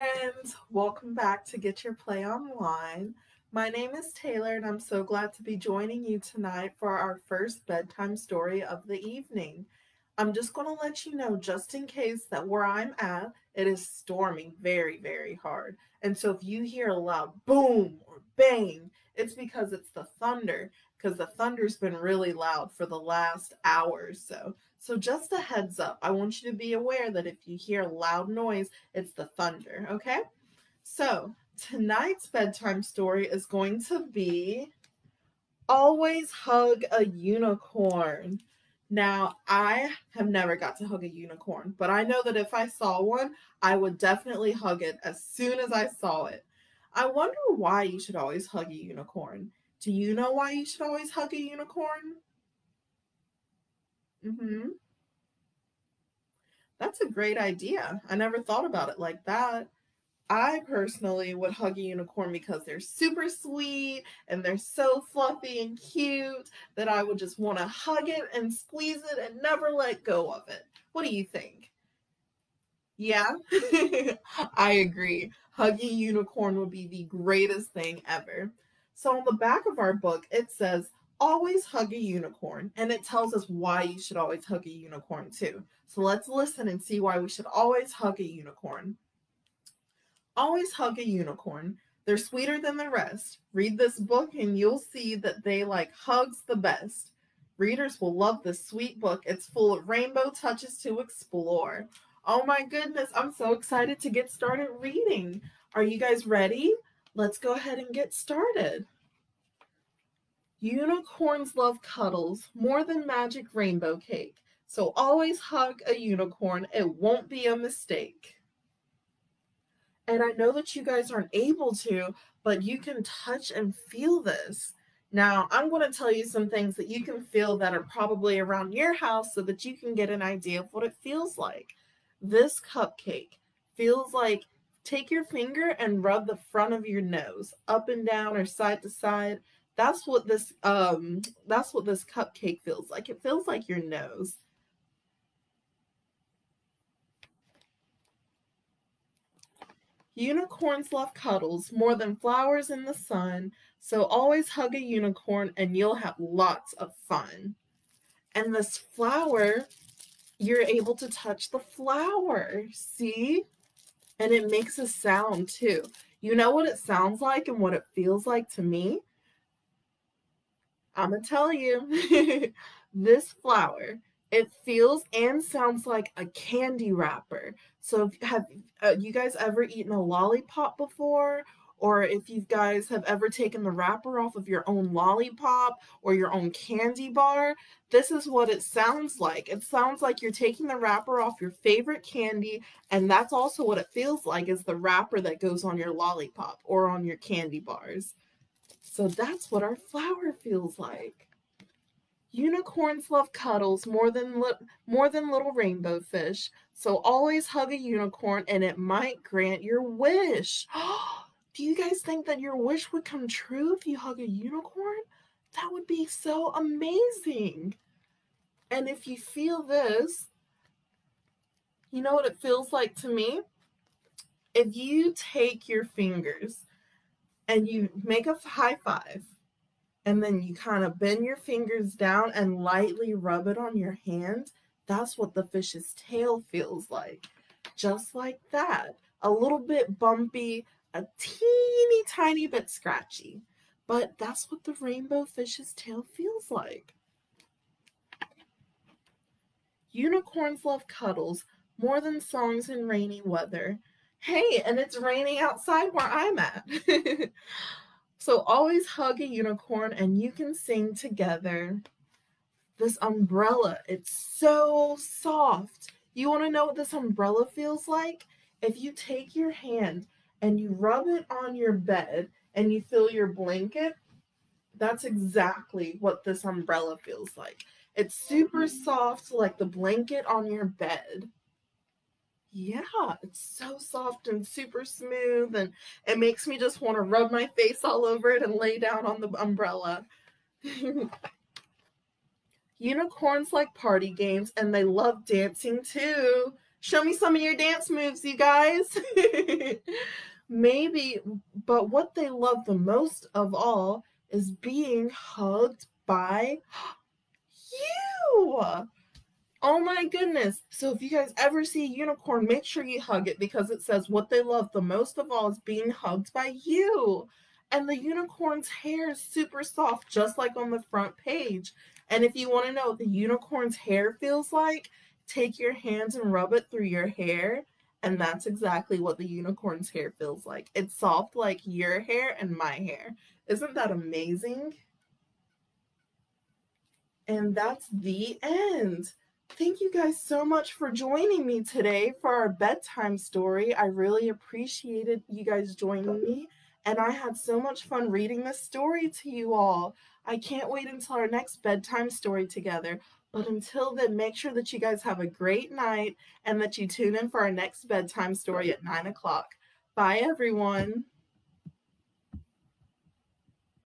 friends, welcome back to Get Your Play Online. My name is Taylor, and I'm so glad to be joining you tonight for our first bedtime story of the evening. I'm just going to let you know, just in case, that where I'm at, it is storming very, very hard. And so if you hear a loud boom or bang, it's because it's the thunder, because the thunder's been really loud for the last hour or so. So just a heads up, I want you to be aware that if you hear loud noise, it's the thunder, okay? So tonight's bedtime story is going to be Always Hug a Unicorn. Now, I have never got to hug a unicorn, but I know that if I saw one, I would definitely hug it as soon as I saw it. I wonder why you should always hug a unicorn. Do you know why you should always hug a unicorn? Mm-hmm. That's a great idea. I never thought about it like that. I personally would hug a unicorn because they're super sweet and they're so fluffy and cute that I would just want to hug it and squeeze it and never let go of it. What do you think? Yeah, I agree. Hugging unicorn would be the greatest thing ever. So, on the back of our book, it says, always hug a unicorn. And it tells us why you should always hug a unicorn too. So let's listen and see why we should always hug a unicorn. Always hug a unicorn. They're sweeter than the rest. Read this book and you'll see that they like hugs the best. Readers will love this sweet book. It's full of rainbow touches to explore. Oh my goodness, I'm so excited to get started reading. Are you guys ready? Let's go ahead and get started. Unicorns love cuddles more than magic rainbow cake. So always hug a unicorn. It won't be a mistake. And I know that you guys aren't able to, but you can touch and feel this. Now, I'm going to tell you some things that you can feel that are probably around your house so that you can get an idea of what it feels like. This cupcake feels like take your finger and rub the front of your nose up and down or side to side that's what this um that's what this cupcake feels like. It feels like your nose. Unicorns love cuddles more than flowers in the sun, so always hug a unicorn and you'll have lots of fun. And this flower, you're able to touch the flower, see? And it makes a sound too. You know what it sounds like and what it feels like to me? I'm gonna tell you, this flower, it feels and sounds like a candy wrapper. So, have uh, you guys ever eaten a lollipop before? Or if you guys have ever taken the wrapper off of your own lollipop or your own candy bar, this is what it sounds like. It sounds like you're taking the wrapper off your favorite candy, and that's also what it feels like is the wrapper that goes on your lollipop or on your candy bars. So that's what our flower feels like. Unicorns love cuddles more than more than little rainbow fish. So always hug a unicorn and it might grant your wish. Oh, Do you guys think that your wish would come true if you hug a unicorn? That would be so amazing. And if you feel this, you know what it feels like to me? If you take your fingers and you make a high five and then you kind of bend your fingers down and lightly rub it on your hand, that's what the fish's tail feels like. Just like that. A little bit bumpy, a teeny tiny bit scratchy. But that's what the rainbow fish's tail feels like. Unicorns love cuddles more than songs in rainy weather hey, and it's raining outside where I'm at. so always hug a unicorn and you can sing together. This umbrella, it's so soft. You want to know what this umbrella feels like? If you take your hand and you rub it on your bed and you feel your blanket, that's exactly what this umbrella feels like. It's super mm-hmm. soft, like the blanket on your bed. Yeah, it's so soft and super smooth, and it makes me just want to rub my face all over it and lay down on the umbrella. Unicorns like party games, and they love dancing too. Show me some of your dance moves, you guys. maybe, but what they love the most of all is being hugged by you. Oh my goodness. So if you guys ever see a unicorn, make sure you hug it because it says what they love the most of all is being hugged by you. And the unicorn's hair is super soft, just like on the front page. And if you want to know what the unicorn's hair feels like, take your hands and rub it through your hair. And that's exactly what the unicorn's hair feels like. It's soft like your hair and my hair. Isn't that amazing? And that's the end. Thank you guys so much for joining me today for our bedtime story. I really appreciated you guys joining me, and I had so much fun reading this story to you all. I can't wait until our next bedtime story together. But until then, make sure that you guys have a great night and that you tune in for our next bedtime story at 9 o'clock. Bye, everyone.